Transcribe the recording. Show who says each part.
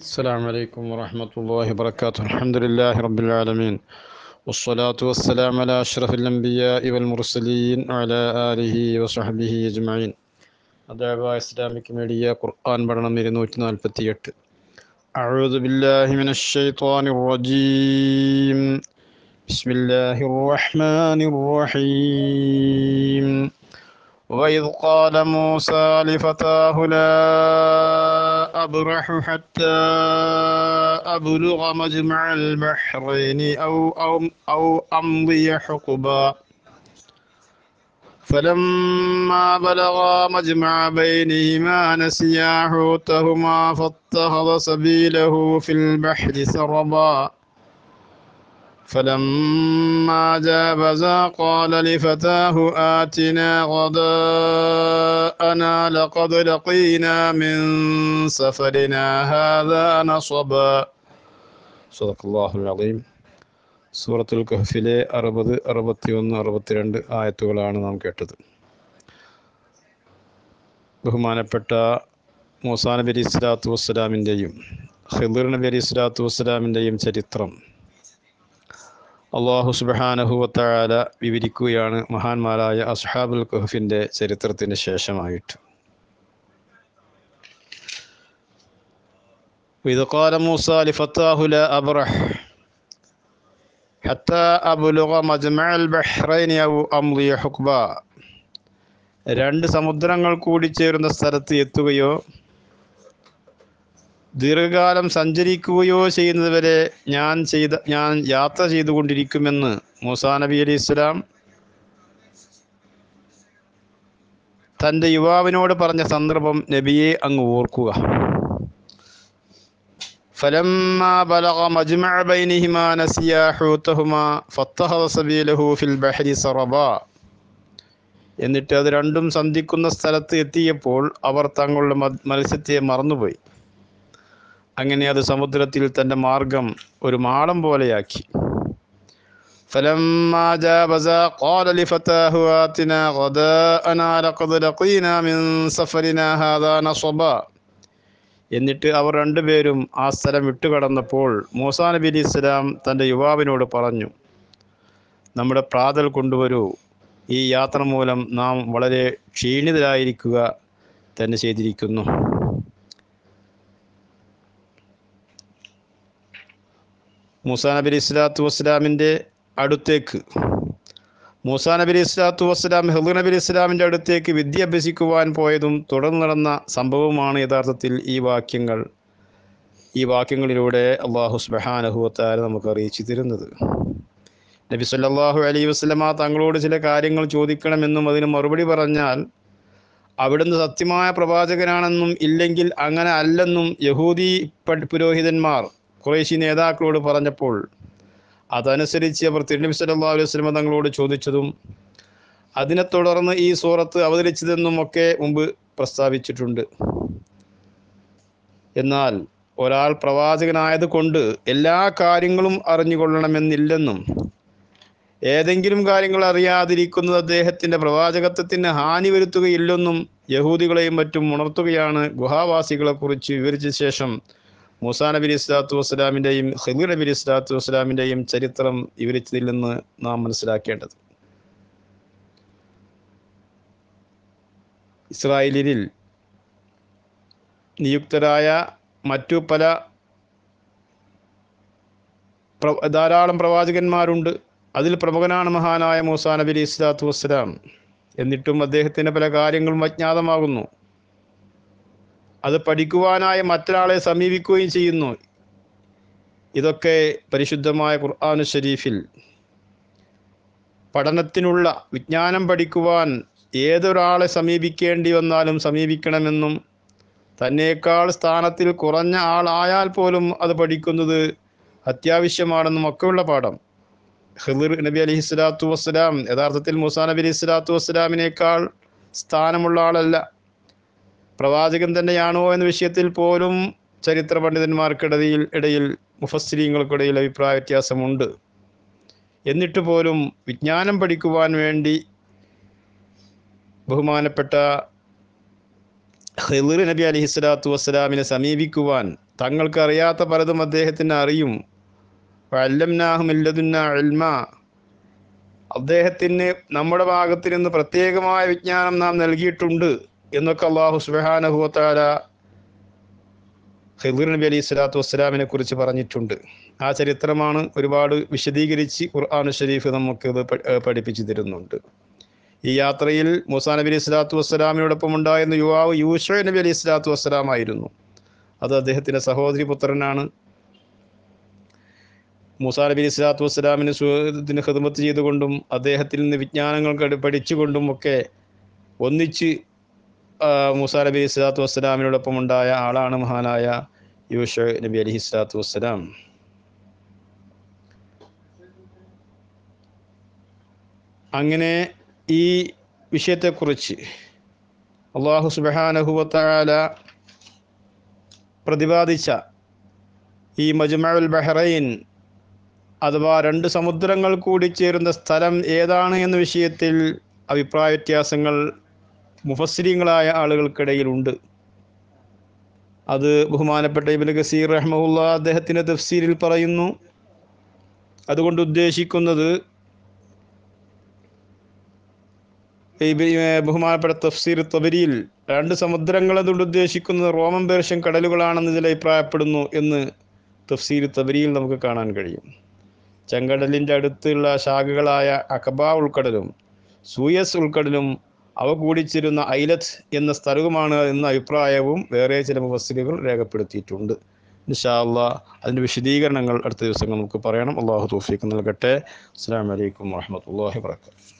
Speaker 1: السلام عليكم ورحمة الله وبركاته الحمد لله رب العالمين والصلاة والسلام على أشرف الأنبياء والمرسلين وعلى آله وصحبه أجمعين അദാവ Islamic media ഖുർആൻ പഠനം ഇരുന്നൂറ്റി നാൽപ്പത്തി എട്ട് أعوذ بالله من الشيطان الرجيم بسم الله الرحمن الرحيم وإذ قال موسى لفتاه لا أبرح حتى أبلغ مجمع البحرين أو أو أو أمضي حقبا. فلما بلغا مجمع بينهما نسيا حوتهما فاتخذ سبيله في البحر سربا. فلما جاوزا قال لفتاه آتنا غداءنا لقد لقينا من سفرنا هذا نصبا صدق الله العظيم സൂറത്തുൽ കഹ്ഫിലെ അറുപത് അറുപത്തിയൊന്ന് അറുപത്തിരണ്ട് ആയത്തുകളാണ് നാം കേട്ടത് ബഹുമാനപ്പെട്ട മൂസാ നബി അലി സ്വലാത്തു വസ്സലാമിൻ്റെയും ഹിദർ നബി അലി സ്വലാത്തു വസ്സലാമിൻ്റെയും ചരിത്രം അള്ളാഹു സുബാനഹുവത്തായാല വിവരിക്കുകയാണ് മഹാന്മാരായ അസ്ഹാബുൽ കഹഫിൻ്റെ ചരിത്രത്തിന് ശേഷമായിട്ട് وإذ قال موسى لفتاه لا أبرح حتى أبلغ مجمع البحرين أو أمضي حقبا രണ്ട് സമുദ്രങ്ങൾ കൂടിച്ചേരുന്ന സ്ഥലത്ത് എത്തുകയോ ദീർഘകാലം സഞ്ചരിക്കുകയോ ചെയ്യുന്നതുവരെ ഞാൻ ചെയ്ത ഞാൻ യാത്ര ചെയ്തുകൊണ്ടിരിക്കുമെന്ന് മൂസാ നബി അലി ഇസ്ലാം തൻ്റെ യുവാവിനോട് പറഞ്ഞ സന്ദർഭം നബിയെ അങ്ങ് ഓർക്കുക فلما بلغ مجمع بينهما نسيا حوتهما فاتخذ سبيله في البحر سربا എന്നിട്ട് അത് രണ്ടും സന്ധിക്കുന്ന സ്ഥലത്ത് എത്തിയപ്പോൾ അവർ തങ്ങളുടെ മത്സ്യത്തെ മറന്നുപോയി അങ്ങനെ അത് സമുദ്രത്തിൽ തൻ്റെ മാർഗം ഒരു മാളം പോലെയാക്കി فلما جاوزا قال لفتاه آتنا غداءنا لقد لقينا من سفرنا هذا نصبا എന്നിട്ട് അവർ രണ്ടുപേരും ആ സ്ഥലം വിട്ടുകടന്നപ്പോൾ മൂസാ നബി അലി ഇസ്ലാം തൻ്റെ യുവാവിനോട് പറഞ്ഞു നമ്മുടെ പ്രാതൽ കൊണ്ടുവരൂ ഈ യാത്ര മൂലം നാം വളരെ ക്ഷീണിതരായിരിക്കുക തന്നെ ചെയ്തിരിക്കുന്നു മൂസാ നബി ഇസ്ലാത്തു വസ്സലാമിന്റെ അടുത്തേക്ക്. മൂസാ നബി ഇസ്ലാത്തു വസ്സലാം ഹെലു നബി അലി ഇസ്ലാമിന്റെ അടുത്തേക്ക് വിദ്യ അഭ്യസിക്കുവാൻ പോയതും തുടർന്ന് നടന്ന സംഭവമാണ് യഥാർത്ഥത്തിൽ ഈ വാക്യങ്ങൾ. ഈ വാക്യങ്ങളിലൂടെ അള്ളാഹു സുബഹാനഹുവത്താര നമുക്ക് അറിയിച്ചു തരുന്നത്. നബി സല്ലാഹു അലൈഹി വസ്ലമ തങ്ങളോട് ചില കാര്യങ്ങൾ ചോദിക്കണമെന്നും അതിന് മറുപടി പറഞ്ഞാൽ അവിടുന്ന് സത്യമായ പ്രവാചകനാണെന്നും ഇല്ലെങ്കിൽ അങ്ങനെ അല്ലെന്നും യഹൂദി പുരോഹിതന്മാർ കുറേശി നേതാക്കളോട് പറഞ്ഞപ്പോൾ അതനുസരിച്ച് അവർ തിരുനബി സല്ലാ അലൈഹി വസ്ലമ തങ്ങളോട് ചോദിച്ചതും അതിനെ തുടർന്ന് ഈ സൂറത്ത് അവതരിച്ചതെന്നും ഒക്കെ മുമ്പ് പ്രസ്താവിച്ചിട്ടുണ്ട്. എന്നാൽ ഒരാൾ പ്രവാചകനായത് കൊണ്ട് എല്ലാ കാര്യങ്ങളും അറിഞ്ഞുകൊള്ളണമെന്നില്ലെന്നും ഏതെങ്കിലും കാര്യങ്ങൾ അറിയാതിരിക്കുന്നത് അദ്ദേഹത്തിന്റെ പ്രവാചകത്വത്തിന് ഹാനി വരുത്തുകയില്ലെന്നും യഹൂദികളെയും മറ്റും ഉണർത്തുകയാണ് ഗുഹാവാസികളെക്കുറിച്ച് വിവരിച്ച ശേഷം മൂസാ നബി ഇസ്ലാത്തു വസ്സലാമിന്റെയും ഖിദർ നബി ഇസ്ലാത്തു വസ്സലാമിന്റെയും ചരിത്രം വിവരിച്ചതിൽ നിന്ന് നാം മനസ്സിലാക്കേണ്ടത്. ഇസ്രായേലിൽ നിയുക്തരായ മറ്റു പല ധാരാളം പ്രവാചകന്മാരുണ്ട്. അതിൽ പ്രമുഖനാണ് മഹാനായ മൂസാ നബി ഇസ്ലാത്തു വസ്സലാം. എന്നിട്ടും അദ്ദേഹത്തിന്റെ പല കാര്യങ്ങളും അജ്ഞാതമാകുന്നു. അത് പഠിക്കുവാനായി മറ്റൊരാളെ സമീപിക്കുകയും ചെയ്യുന്നു. ഇതൊക്കെ പരിശുദ്ധമായ ഖുർആാനു ഷരീഫിൽ പഠനത്തിനുള്ള വിജ്ഞാനം പഠിക്കുവാൻ ഏതൊരാളെ സമീപിക്കേണ്ടി വന്നാലും സമീപിക്കണമെന്നും തന്നേക്കാൾ സ്ഥാനത്തിൽ കുറഞ്ഞ ആളായാൽ പോലും അത് പഠിക്കുന്നത് അത്യാവശ്യമാണെന്നും ഒക്കെയുള്ള പാഠം. ഹിർ നബി അലി സ്വലാത്തു വസ്സലാം യഥാർത്ഥത്തിൽ മുസാ നബി അലി സ്വലാത്തു വസ്സലാമിനേക്കാൾ സ്ഥാനമുള്ള ആളല്ല. പ്രവാചകൻ തന്നെയാണോ എന്ന വിഷയത്തിൽ പോലും ചരിത്ര പണ്ഡിതന്മാർക്കിടയിൽ ഇടയിൽ മുഫസ്ത്രീങ്ങൾക്കിടയിൽ അഭിപ്രായ വ്യത്യാസമുണ്ട്. എന്നിട്ട് പോലും വിജ്ഞാനം പഠിക്കുവാൻ വേണ്ടി ബഹുമാനപ്പെട്ട ഖിളിർ നബി അലി ഹിസ്ലാത്തു വസ്സലാമിനെ സമീപിക്കുവാൻ തങ്ങൾക്ക് അറിയാത്ത പലതും അദ്ദേഹത്തിന് അറിയും. അല്ലംനാഹുമില്ലതുന്ന അൽമ അദ്ദേഹത്തിന് നമ്മുടെ ഭാഗത്തു നിന്ന് പ്രത്യേകമായ വിജ്ഞാനം നാം നൽകിയിട്ടുണ്ട്. എന്നൊക്കെ അള്ളാഹു സുബാനഹുവത്താല ഖിദർ നബി സ്വലാത്തു വസ്സലാമിനെ കുറിച്ച് പറഞ്ഞിട്ടുണ്ട്. ആ ചരിത്രമാണ് ഒരുപാട് വിശദീകരിച്ച് ഖുർആൻ ഷരീഫ് നമുക്ക് പഠിപ്പിച്ചു തരുന്നുണ്ട്. ഈ യാത്രയിൽ മൂസാ നബി അലൈഹി സ്വലാത്തു വസ്സലാമിനോടൊപ്പം ഉണ്ടായിരുന്ന യുവാവ് യൂഷ നബി അലൈഹി സ്വലാത്തു വസ്സലാമായിരുന്നു. അത് അദ്ദേഹത്തിന്റെ സഹോദരി പുത്രനാണ് മൂസാ നബി അലൈഹി സ്വലാത്തു വസ്സലാമിന് സുഹൃത്തിന് ഹിദമത്ത് ചെയ്തുകൊണ്ടും അദ്ദേഹത്തിൽ നിന്ന് വിജ്ഞാനങ്ങൾ പഠിച്ചുകൊണ്ടും ഒക്കെ ഒന്നിച്ച് മൂസാ നബി ഇസ്ലാത്തു വസ്സലാമിനോടൊപ്പം ഉണ്ടായ ആളാണ് മഹാനായ യൂഷ നബി അലി സ്വലാത്തു വസ്സലാം. അങ്ങനെ ഈ വിഷയത്തെക്കുറിച്ച് അള്ളാഹു സുബാനഹുബത്താല പ്രതിപാദിച്ച ഈ മജ്മഉൽ ബഹ്റൈൻ അഥവാ രണ്ട് സമുദ്രങ്ങൾ കൂടി ചേരുന്ന സ്ഥലം ഏതാണ് എന്ന വിഷയത്തിൽ അഭിപ്രായ വ്യത്യാസങ്ങൾ മുഫസ്സിരിങ്ങളായ ആളുകൾക്കിടയിലുണ്ട് അത് ബഹുമാനപ്പെട്ട ഇബിൻ ഗസീർ റഹ്മുല്ല അദ്ദേഹത്തിന്റെ തഫ്സീരിൽ പറയുന്നു. അതുകൊണ്ട് ഉദ്ദേശിക്കുന്നത് ബഹുമാനപ്പെട്ട തഫ്സീർ തബരിയിൽ രണ്ട് സമുദ്രങ്ങൾ അതുകൊണ്ട് ഉദ്ദേശിക്കുന്നത് റോമൻ പേർഷ്യൻ കടലുകളാണെന്ന് ഇതിൽ അഭിപ്രായപ്പെടുന്നു എന്ന് തഫ്സീർ തബരിയിൽ നമുക്ക് കാണാൻ കഴിയും. ചെങ്കടലിന്റെ അടുത്തുള്ള ശാഖകളായ അഖബ ഉൾക്കടലും സൂയസ് ഉൾക്കടലും അവ കൂടിച്ചിരുന്ന ഐലത്ത് എന്ന സ്ഥലവുമാണ് എന്ന അഭിപ്രായവും വേറെ ചില മുഫസ്സിലുകൾ രേഖപ്പെടുത്തിയിട്ടുണ്ട്. ഇൻഷാ അള്ളാ അതിന്റെ വിശദീകരണങ്ങൾ അടുത്ത ദിവസങ്ങൾ നമുക്ക് പറയണം അള്ളാഹു തൗഫീഖ് നൽകട്ടെ. അസ്സാം വലൈക്കും വാഹമത്തല്ലാഹി വർക്കാത്തു